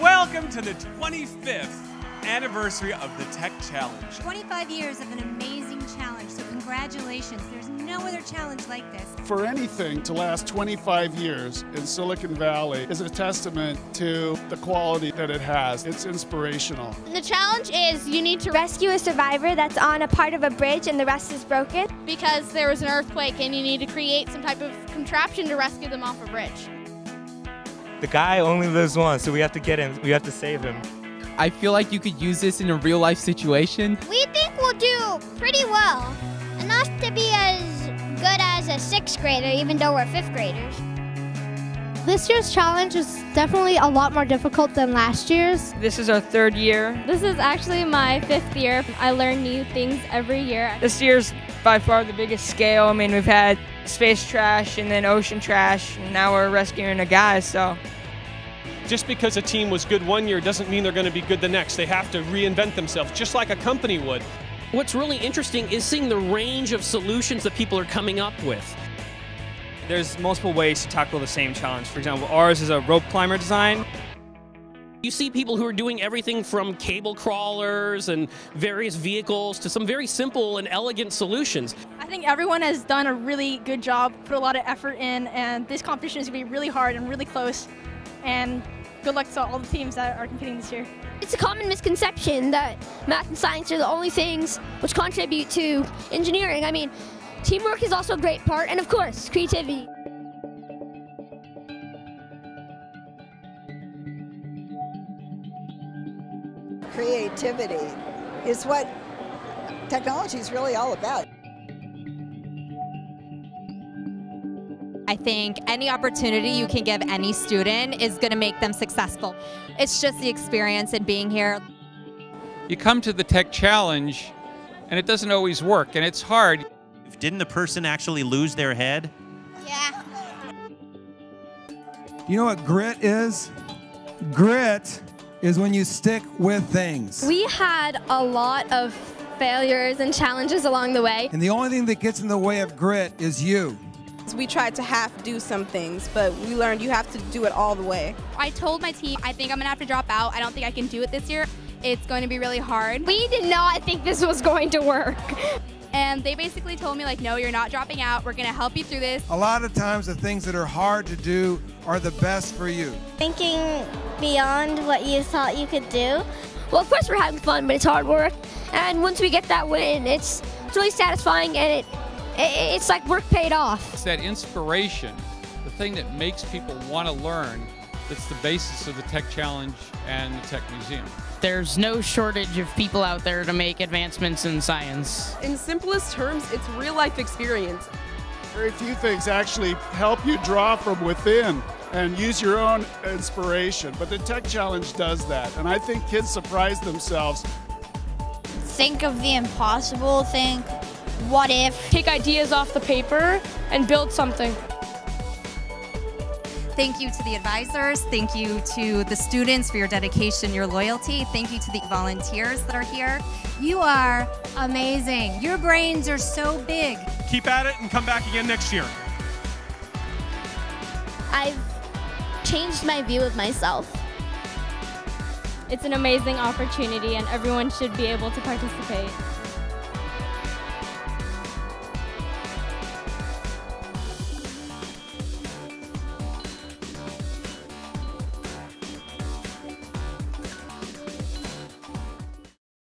Welcome to the 25th anniversary of the Tech Challenge. 25 years of an amazing challenge, so congratulations. There's no other challenge like this. For anything to last 25 years in Silicon Valley is a testament to the quality that it has. It's inspirational. The challenge is you need to rescue a survivor that's on a part of a bridge and the rest is broken. Because there was an earthquake and you need to create some type of contraption to rescue them off a bridge. The guy only lives once, so we have to get him. We have to save him. I feel like you could use this in a real life situation. We think we'll do pretty well. Enough to be as good as a sixth grader, even though we're fifth graders. This year's challenge is definitely a lot more difficult than last year's. This is our third year. This is actually my fifth year. I learn new things every year. This year's by far the biggest scale. I mean, we've had space trash and then ocean trash, and now we're rescuing a guy, so. Just because a team was good one year doesn't mean they're going to be good the next. They have to reinvent themselves, just like a company would. What's really interesting is seeing the range of solutions that people are coming up with. There's multiple ways to tackle the same challenge. For example, ours is a rope climber design. You see people who are doing everything from cable crawlers and various vehicles to some very simple and elegant solutions. I think everyone has done a really good job, put a lot of effort in, and this competition is going to be really hard and really close. And good luck to all the teams that are competing this year. It's a common misconception that math and science are the only things which contribute to engineering. I mean, teamwork is also a great part, and of course, creativity. Creativity is what technology is really all about. I think any opportunity you can give any student is going to make them successful. It's just the experience and being here. You come to the Tech Challenge, and it doesn't always work, and it's hard. Didn't the person actually lose their head? Yeah. You know what grit is? Grit is when you stick with things. We had a lot of failures and challenges along the way. And the only thing that gets in the way of grit is you. We tried to half do some things, but we learned you have to do it all the way. I told my team I think I'm going to have to drop out. I don't think I can do it this year. It's going to be really hard. We did not think this was going to work. And they basically told me like, no, you're not dropping out. We're going to help you through this. A lot of times the things that are hard to do are the best for you. Thinking beyond what you thought you could do. Well, of course we're having fun, but it's hard work. And once we get that win, it's, it's really satisfying and it it's like work paid off. It's that inspiration, the thing that makes people want to learn, that's the basis of the Tech Challenge and the Tech Museum. There's no shortage of people out there to make advancements in science. In simplest terms, it's real life experience. Very few things actually help you draw from within and use your own inspiration, but the Tech Challenge does that, and I think kids surprise themselves. Think of the impossible, think what if. Take ideas off the paper and build something. Thank you to the advisors. Thank you to the students for your dedication, your loyalty. Thank you to the volunteers that are here. You are amazing. Your brains are so big. Keep at it and come back again next year. I've changed my view of myself. It's an amazing opportunity and everyone should be able to participate.